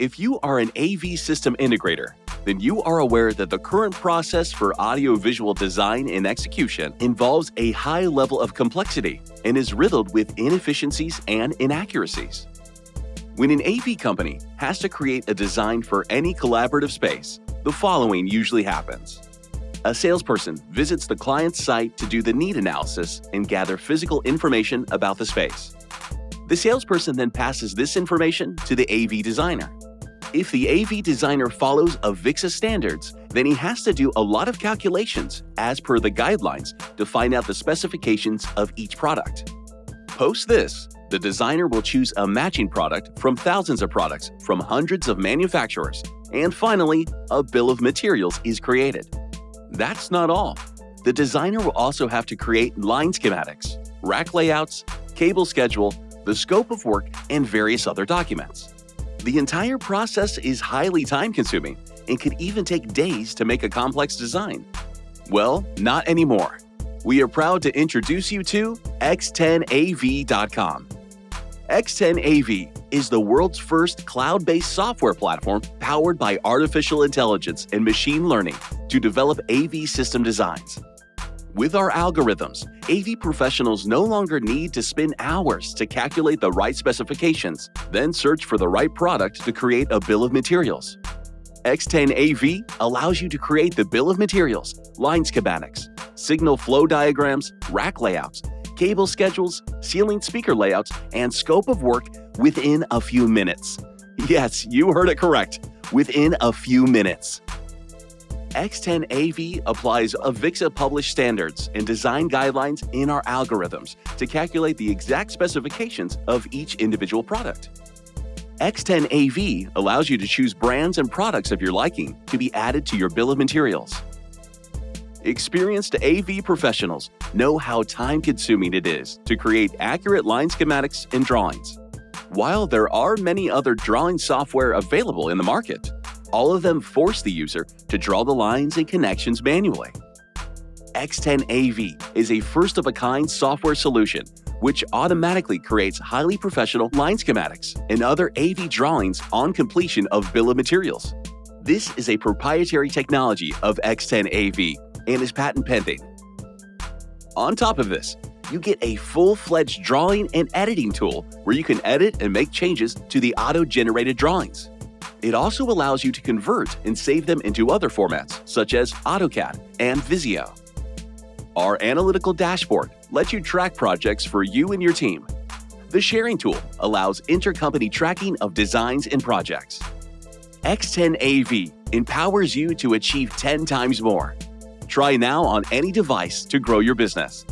If you are an AV system integrator, then you are aware that the current process for audiovisual design and execution involves a high level of complexity and is riddled with inefficiencies and inaccuracies. When an AV company has to create a design for any collaborative space, the following usually happens. A salesperson visits the client's site to do the need analysis and gather physical information about the space. The salesperson then passes this information to the AV designer. If the AV designer follows Avixa standards, then he has to do a lot of calculations as per the guidelines to find out the specifications of each product. Post this, the designer will choose a matching product from thousands of products from hundreds of manufacturers, and finally, a bill of materials is created. That's not all. The designer will also have to create line schematics, rack layouts, cable schedule, the scope of work, and various other documents. The entire process is highly time consuming and could even take days to make a complex design. Well, not anymore. We are proud to introduce you to XTEN-AV.com. XTEN-AV is the world's first cloud based software platform powered by artificial intelligence and machine learning to develop AV system designs. With our algorithms, AV professionals no longer need to spend hours to calculate the right specifications, then search for the right product to create a bill of materials. XTEN-AV allows you to create the bill of materials, line schematics, signal flow diagrams, rack layouts, cable schedules, ceiling speaker layouts, and scope of work within a few minutes. Yes, you heard it correct, within a few minutes. XTEN-AV applies Avixa published standards and design guidelines in our algorithms to calculate the exact specifications of each individual product. XTEN-AV allows you to choose brands and products of your liking to be added to your bill of materials. Experienced AV professionals know how time consuming it is to create accurate line schematics and drawings. While there are many other drawing software available in the market, all of them force the user to draw the lines and connections manually. XTEN-AV is a first of a kind software solution which automatically creates highly professional line schematics and other AV drawings on completion of bill of materials. This is a proprietary technology of XTEN-AV and is patent pending. On top of this, you get a full fledged drawing and editing tool where you can edit and make changes to the auto generated drawings. It also allows you to convert and save them into other formats, such as AutoCAD and Visio. Our analytical dashboard lets you track projects for you and your team. The sharing tool allows intercompany tracking of designs and projects. XTEN-AV empowers you to achieve 10 times more. Try now on any device to grow your business.